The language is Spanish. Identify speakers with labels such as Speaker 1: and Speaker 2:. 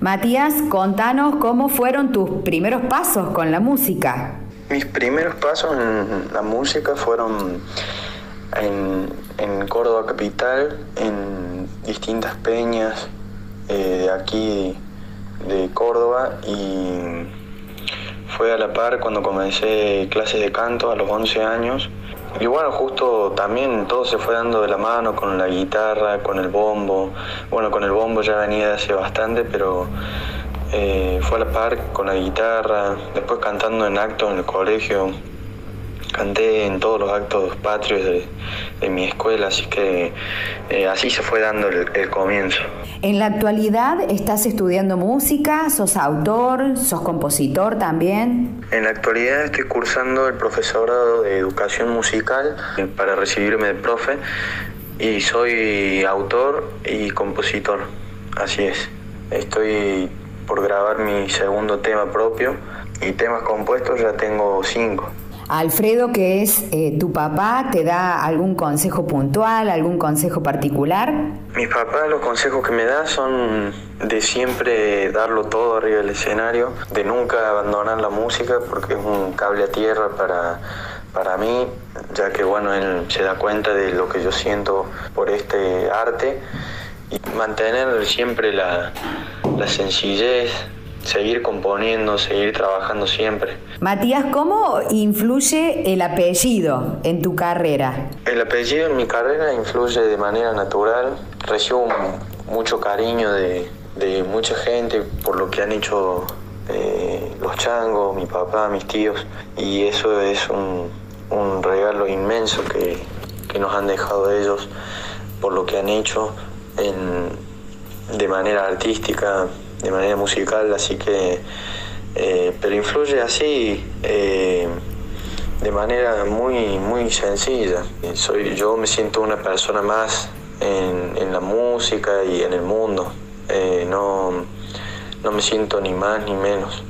Speaker 1: Matías, contanos cómo fueron tus primeros pasos con la música.
Speaker 2: Mis primeros pasos en la música fueron en, Córdoba Capital, en distintas peñas eh, de aquí de Córdoba y fue a la par cuando comencé clases de canto a los 11 años. Y bueno, justo también todo se fue dando de la mano con la guitarra, con el bombo. Bueno, con el bombo ya venía de hace bastante, pero eh, fue a la par con la guitarra, después cantando en actos en el colegio, canté en todos los actos patrios de, mi escuela, así que eh, así se fue dando el, comienzo.
Speaker 1: En la actualidad estás estudiando música, sos autor, sos compositor también.
Speaker 2: En la actualidad estoy cursando el profesorado de educación musical para recibirme de profe y soy autor y compositor, así es. Estoy por grabar mi segundo tema propio y temas compuestos ya tengo cinco.
Speaker 1: Alfredo, que es eh, tu papá, ¿te da algún consejo puntual, algún consejo particular?
Speaker 2: Mi papá los consejos que me da son de siempre darlo todo arriba del escenario, de nunca abandonar la música porque es un cable a tierra para, para mí, ya que bueno, él se da cuenta de lo que yo siento por este arte y mantener siempre la, la sencillez, seguir componiendo, seguir trabajando siempre.
Speaker 1: Matías, ¿cómo influye el apellido en tu carrera?
Speaker 2: El apellido en mi carrera influye de manera natural. Recibo mucho cariño de, mucha gente por lo que han hecho eh, los changos, mi papá, mis tíos, y eso es un, regalo inmenso que, que nos han dejado ellos por lo que han hecho de manera artística, de manera musical, así que, eh, pero influye así eh, de manera muy, muy sencilla. Soy, yo me siento una persona más en, la música y en el mundo, eh, no, no me siento ni más ni menos.